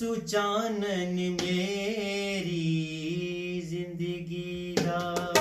सुचानन मेरी ज़िंदगी दा।